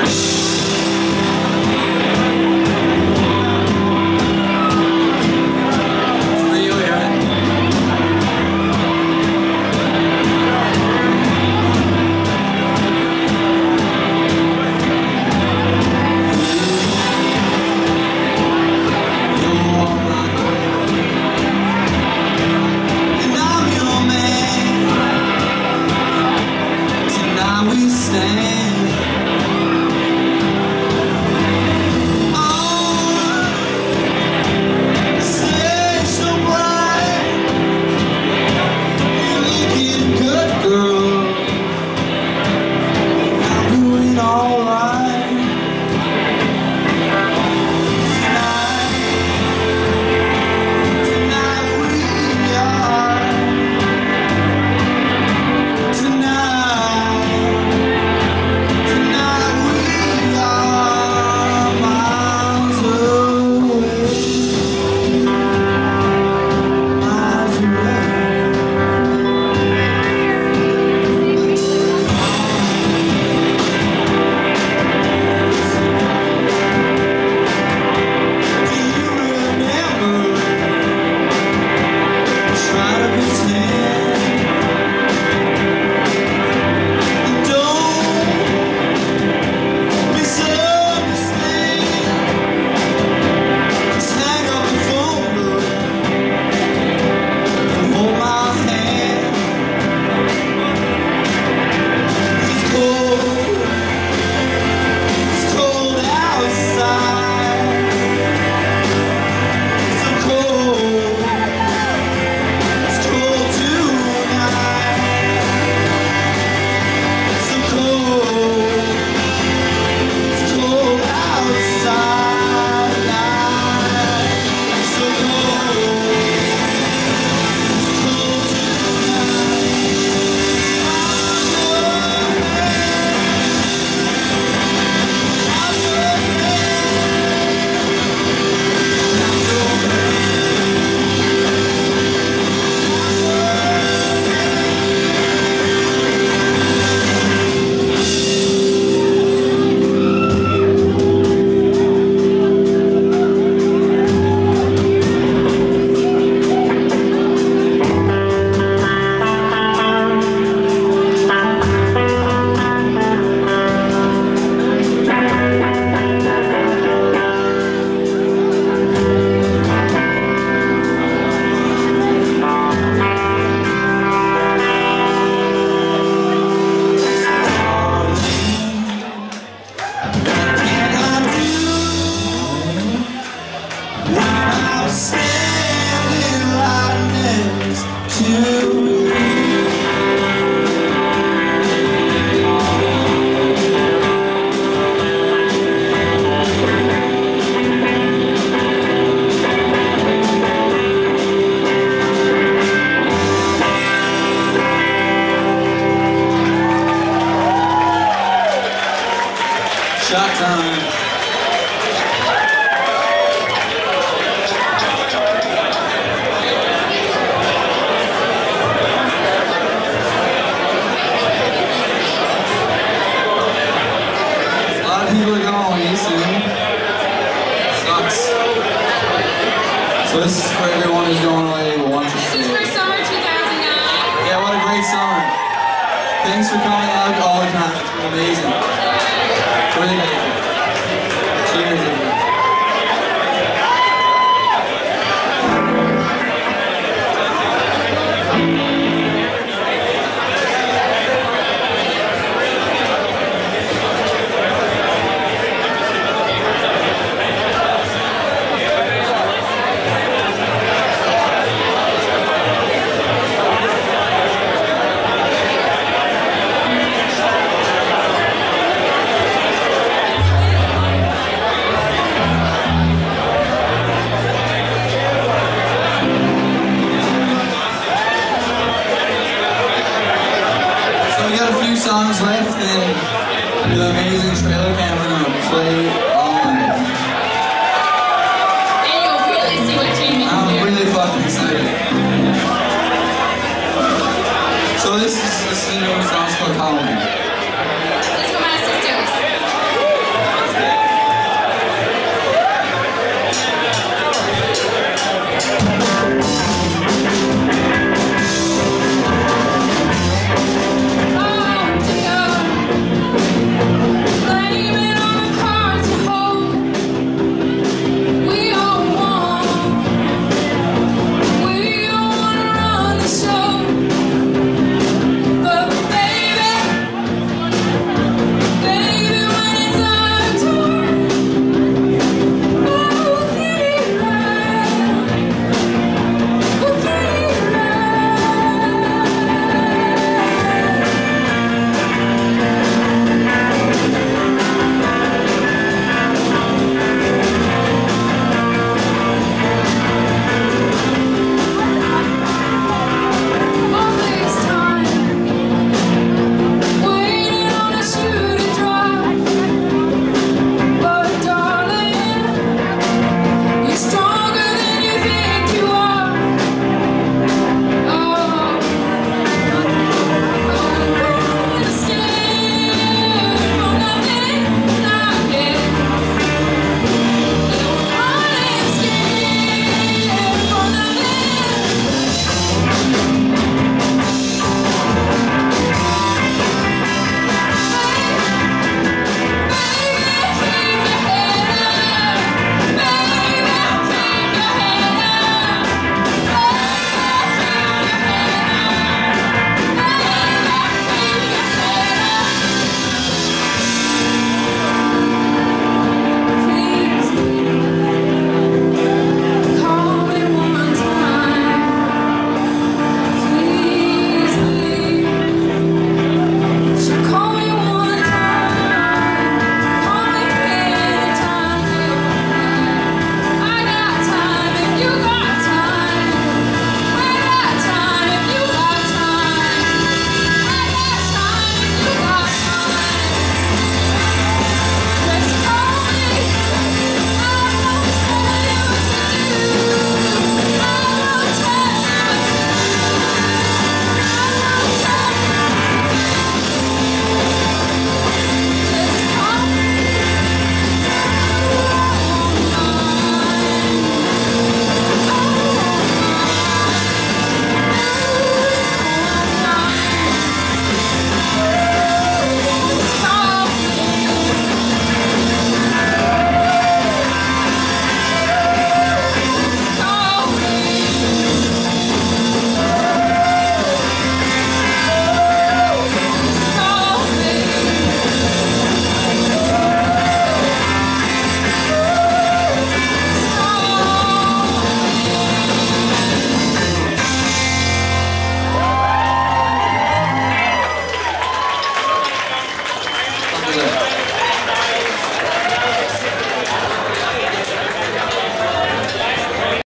Peace. Thanks for coming out all the time. It's been amazing. few songs left, and the amazing trailer band we're gonna play all on. And you'll really see what Jamie I'm do. really fucking excited. So this is, this is the new song called Halloween.